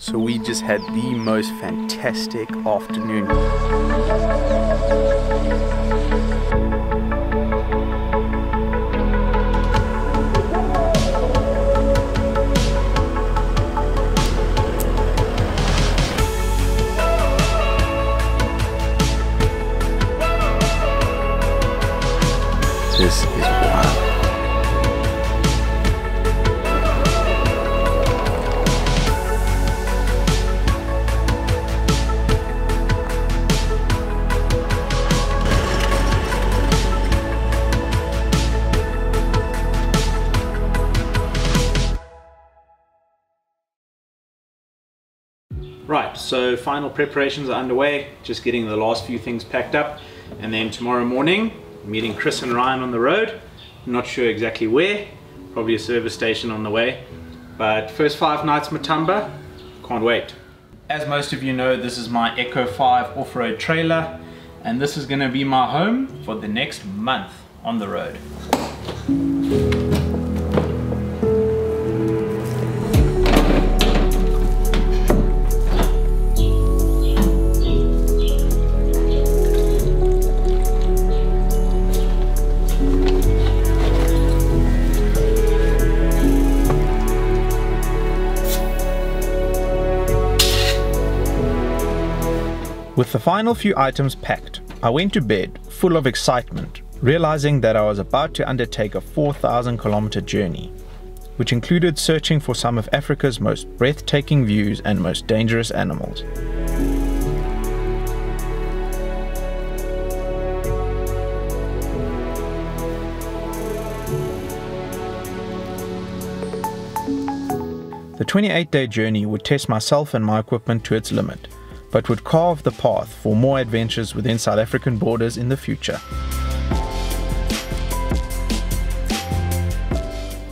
So we just had the most fantastic afternoon. So final preparations are underway, just getting the last few things packed up, and then tomorrow morning, meeting Chris and Ryan on the road. Not sure exactly where, probably a service station on the way. But first five nights Matamba, can't wait. As most of you know, this is my Echo 5 off-road trailer, and this is gonna be my home for the next month on the road. With the final few items packed, I went to bed full of excitement, realizing that I was about to undertake a 4,000 kilometer journey, which included searching for some of Africa's most breathtaking views and most dangerous animals. The 28 day journey would test myself and my equipment to its limit, but would carve the path for more adventures within South African borders in the future.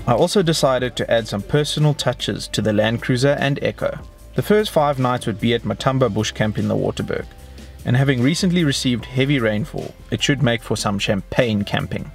I also decided to add some personal touches to the Land Cruiser and Echo. The first five nights would be at Matamba Bush Camp in the Waterberg, and having recently received heavy rainfall, it should make for some champagne camping.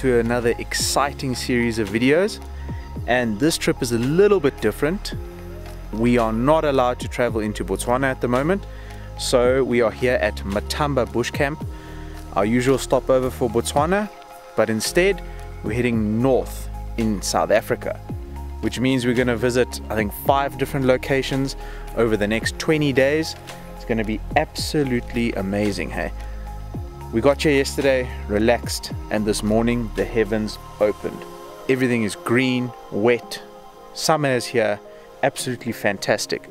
To another exciting series of videos and this trip is a little bit different. We are not allowed to travel into Botswana at the moment so we are here at Matamba Bush Camp, our usual stopover for Botswana but instead we're heading north in South Africa, which means we're going to visit, I think, five different locations over the next 20 days. It's going to be absolutely amazing, hey? We got here yesterday, relaxed, and this morning the heavens opened. Everything is green, wet, summer is here, absolutely fantastic.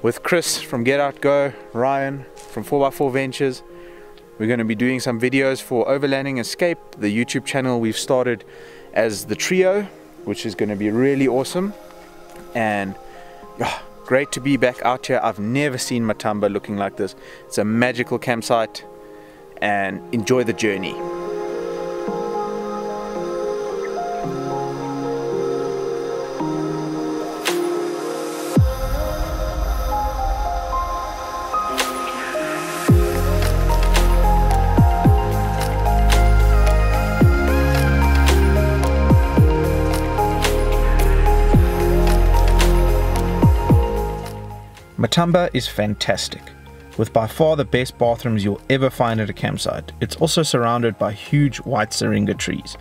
With Chris from Get Out Go, Ryan from 4x4 Ventures, we're going to be doing some videos for Overlanding Escape, the YouTube channel we've started as the trio, which is going to be really awesome. And oh, great to be back out here. I've never seen Matamba looking like this. It's a magical campsite and enjoy the journey. Matamba is fantastic, with by far the best bathrooms you'll ever find at a campsite. It's also surrounded by huge white syringa trees,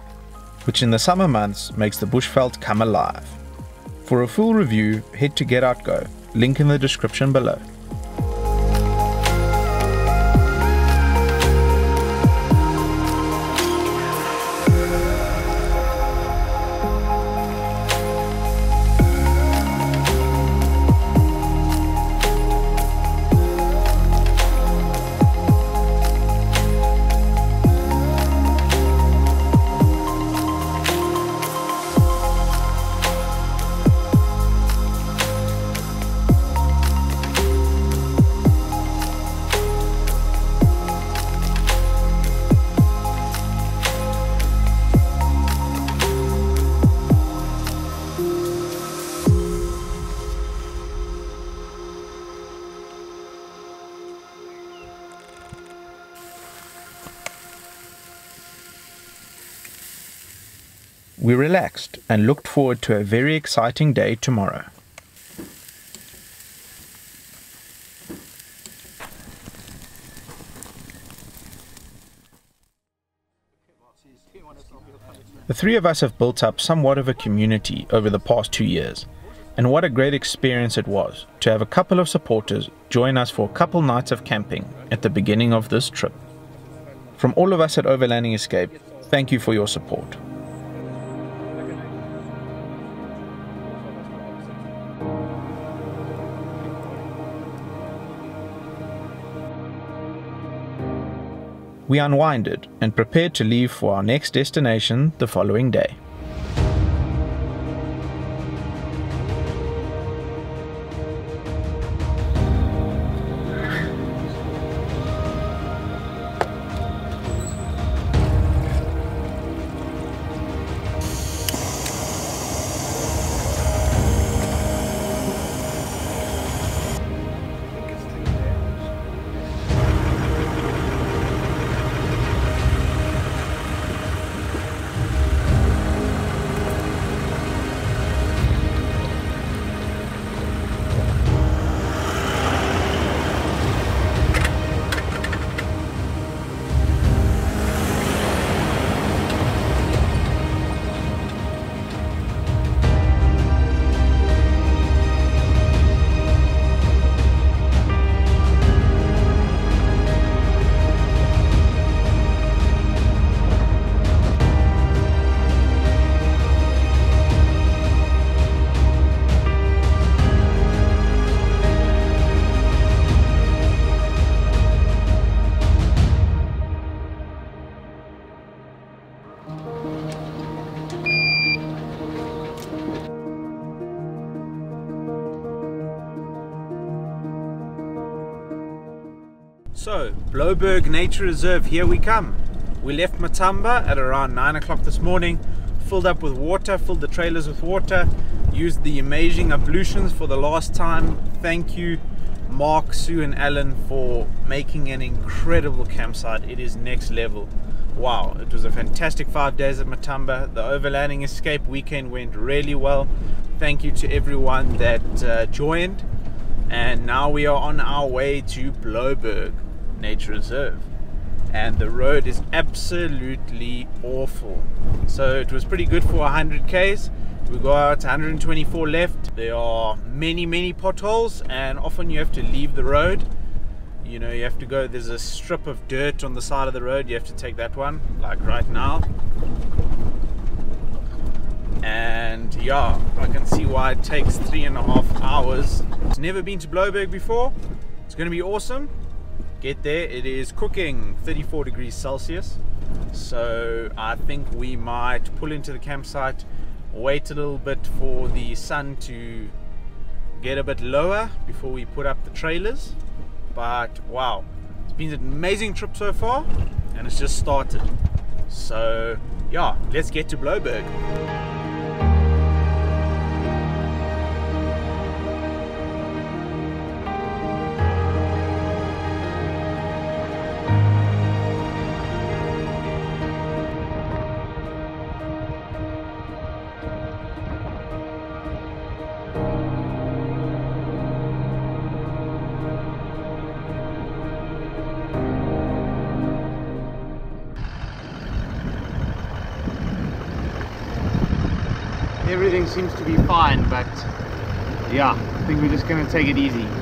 which in the summer months makes the bushveld come alive. For a full review, head to Get Out Go, link in the description below. We relaxed and looked forward to a very exciting day tomorrow. The three of us have built up somewhat of a community over the past two years, and what a great experience it was to have a couple of supporters join us for a couple nights of camping at the beginning of this trip. From all of us at Overlanding Escape, thank you for your support. We unwinded and prepared to leave for our next destination the following day. So, Blouberg Nature Reserve, here we come. We left Matamba at around 9 o'clock this morning, filled up with water, filled the trailers with water, used the amazing ablutions for the last time. Thank you, Mark, Sue, and Alan, for making an incredible campsite. It is next level. Wow, it was a fantastic five days at Matamba. The overlanding escape weekend went really well. Thank you to everyone that uh, joined. And now we are on our way to Blouberg. Nature Reserve. and the road is absolutely awful. So it was pretty good for 100 k's. We got 124 left. There are many, many potholes, and often you have to leave the road. You know, you have to go, there's a strip of dirt on the side of the road, you have to take that one, like right now. And yeah, I can see why it takes three and a half hours. It's never been to Blouberg before. It's going to be awesome. Get there, it is cooking 34 degrees Celsius. So I think we might pull into the campsite wait a little bit for the sun to get a bit lower before we put up the trailers. But wow it's been an amazing trip so far and it's just started. So yeah let's get to Blouberg everything seems to be fine, but yeah, I think we're just gonna take it easy.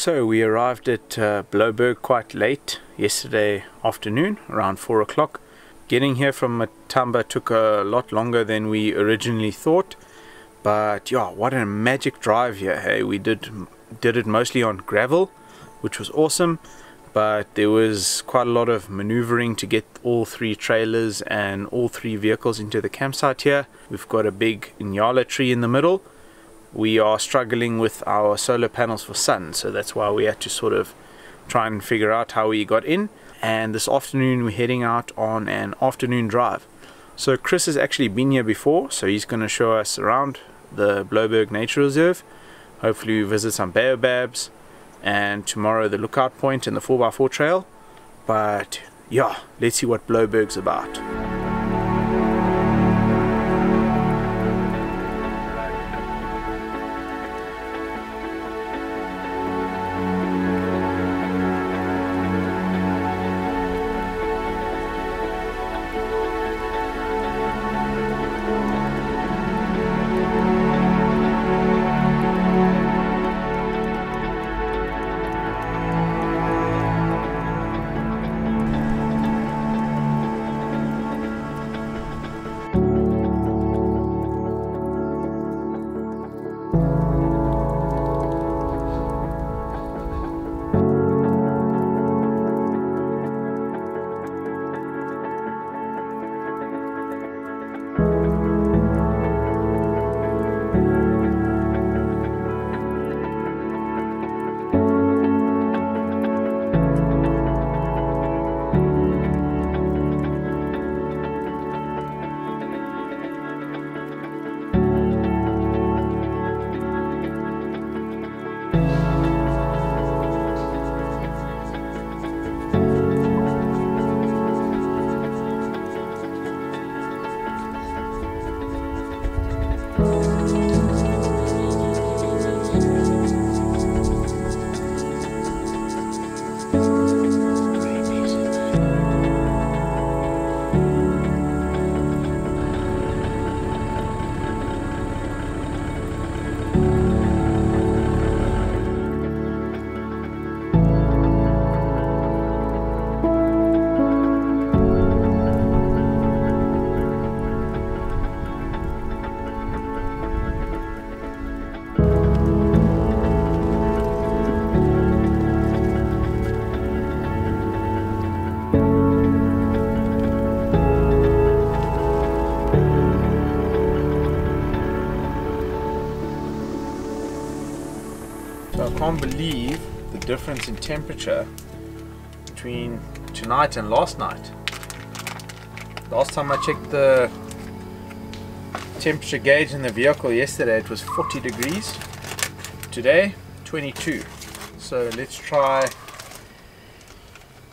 So we arrived at uh, Blouberg quite late yesterday afternoon, around 4 o'clock. Getting here from Matamba took a lot longer than we originally thought. But yeah, what a magic drive here. Hey, we did did it mostly on gravel, which was awesome. But there was quite a lot of maneuvering to get all three trailers and all three vehicles into the campsite here. We've got a big Nyala tree in the middle we are struggling with our solar panels for sun so that's why we had to sort of try and figure out how we got in. And this afternoon we're heading out on an afternoon drive. So Chris has actually been here before so he's going to show us around the Blouberg Nature Reserve. Hopefully we visit some baobabs and tomorrow the lookout point and the 4x4 trail. But yeah let's see what Blouberg's about can't believe the difference in temperature between tonight and last night. Last time I checked the temperature gauge in the vehicle yesterday it was 40 degrees. Today 22. So let's try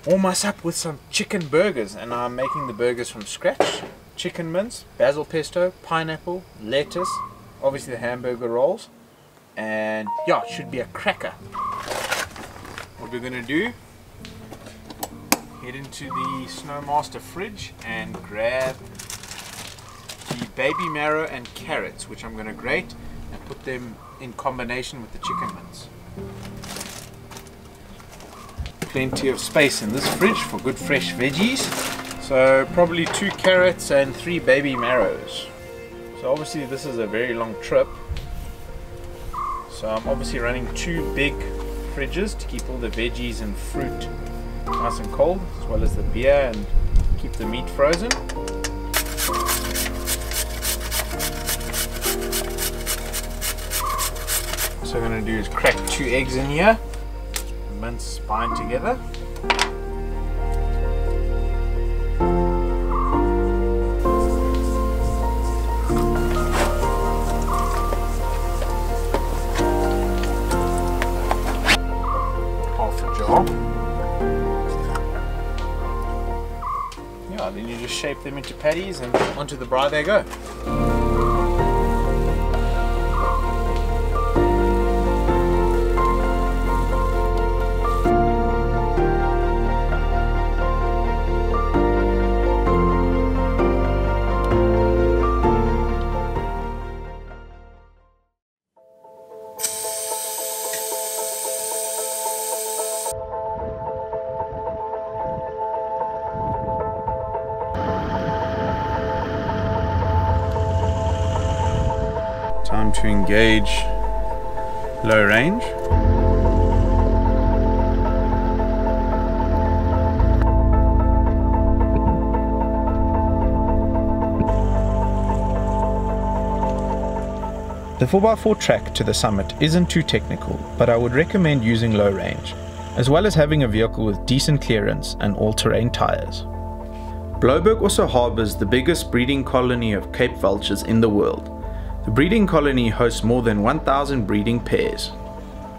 warm us up with some chicken burgers and I'm making the burgers from scratch. Chicken mince, basil pesto, pineapple, lettuce, obviously the hamburger rolls and yeah it should be a cracker. What we're gonna do head into the SnoMaster fridge and grab the baby marrow and carrots which I'm to grate and put them in combination with the chicken mince. Plenty of space in this fridge for good fresh veggies. So probably two carrots and three baby marrows. So obviously this is a very long trip. So I'm obviously running two big fridges to keep all the veggies and fruit nice and cold as well as the beer and keep the meat frozen. So I'm going to do is crack two eggs in here, mince spine together. Them into patties and onto the braai they go. Engage low range. The 4x4 track to the summit isn't too technical, but I would recommend using low range, as well as having a vehicle with decent clearance and all-terrain tyres. Blouberg also harbours the biggest breeding colony of Cape vultures in the world. The breeding colony hosts more than 1,000 breeding pairs.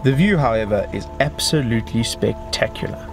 The view, however, is absolutely spectacular.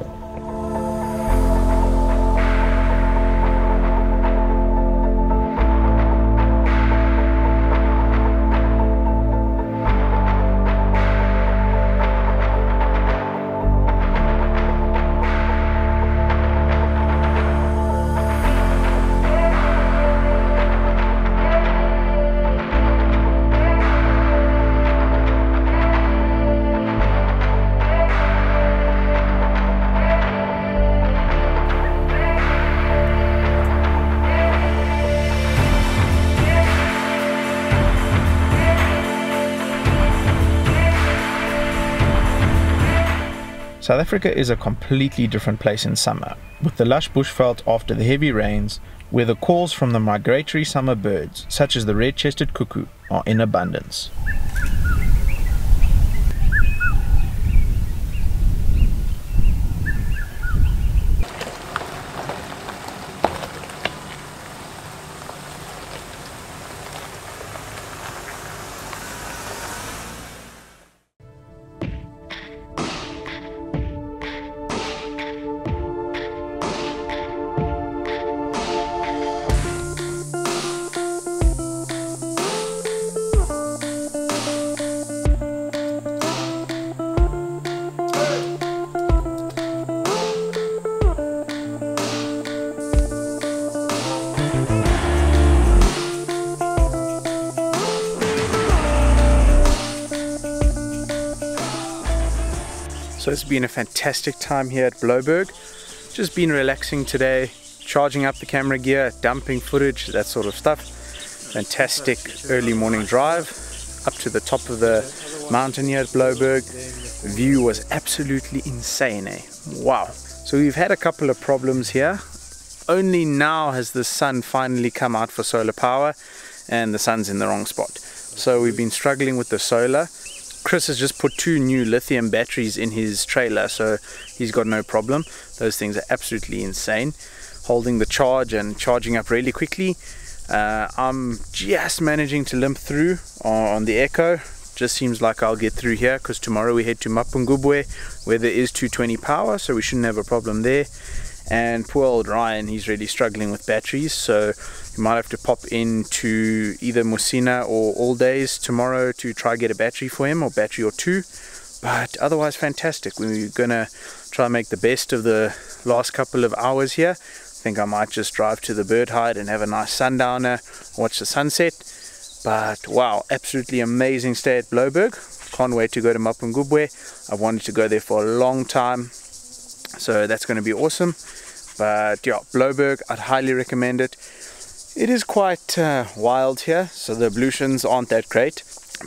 South Africa is a completely different place in summer, with the lush bushveld after the heavy rains, where the calls from the migratory summer birds, such as the red chested cuckoo, are in abundance. It's been a fantastic time here at Blouberg. Just been relaxing today, charging up the camera gear, dumping footage, that sort of stuff. Fantastic early morning drive up to the top of the mountain here at Blouberg. View was absolutely insane, eh? Wow. So we've had a couple of problems here. Only now has the sun finally come out for solar power and the sun's in the wrong spot. So we've been struggling with the solar. Chris has just put two new lithium batteries in his trailer, so he's got no problem. Those things are absolutely insane, holding the charge and charging up really quickly. Uh, I'm just managing to limp through on the Echo. Just seems like I'll get through here because tomorrow we head to Mapungubwe where there is 220 power, so we shouldn't have a problem there. And poor old Ryan, he's really struggling with batteries, so you might have to pop into either Musina or Alldays tomorrow to try get a battery for him or battery or two. But otherwise, fantastic. We're gonna try and make the best of the last couple of hours here. I think I might just drive to the bird hide and have a nice sundowner, watch the sunset. But wow, absolutely amazing stay at Blouberg Can't wait to go to Mapungubwe. I've wanted to go there for a long time. So that's going to be awesome. But yeah, Blouberg, I'd highly recommend it. It is quite uh, wild here, so the ablutions aren't that great,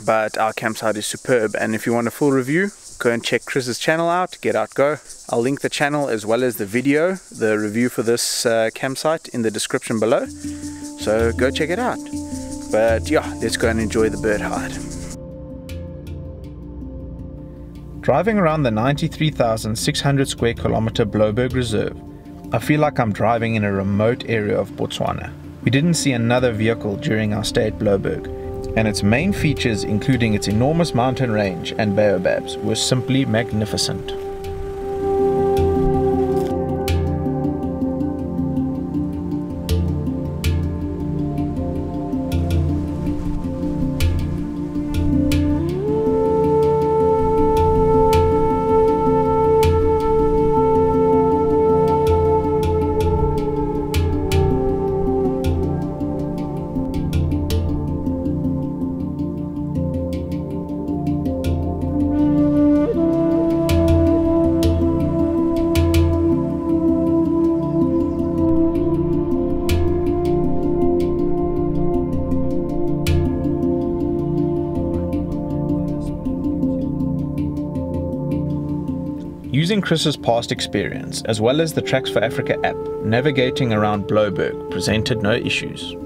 but our campsite is superb. And if you want a full review, go and check Chris's channel out, Get Out Go. I'll link the channel as well as the video, the review for this uh, campsite in the description below. So go check it out. But yeah, let's go and enjoy the bird hide. Driving around the 93,600 square kilometer Blouberg Reserve, I feel like I'm driving in a remote area of Botswana. We didn't see another vehicle during our stay at Blouberg, and its main features, including its enormous mountain range and baobabs, were simply magnificent. Chris's past experience, as well as the Tracks for Africa app, navigating around Blouberg presented no issues.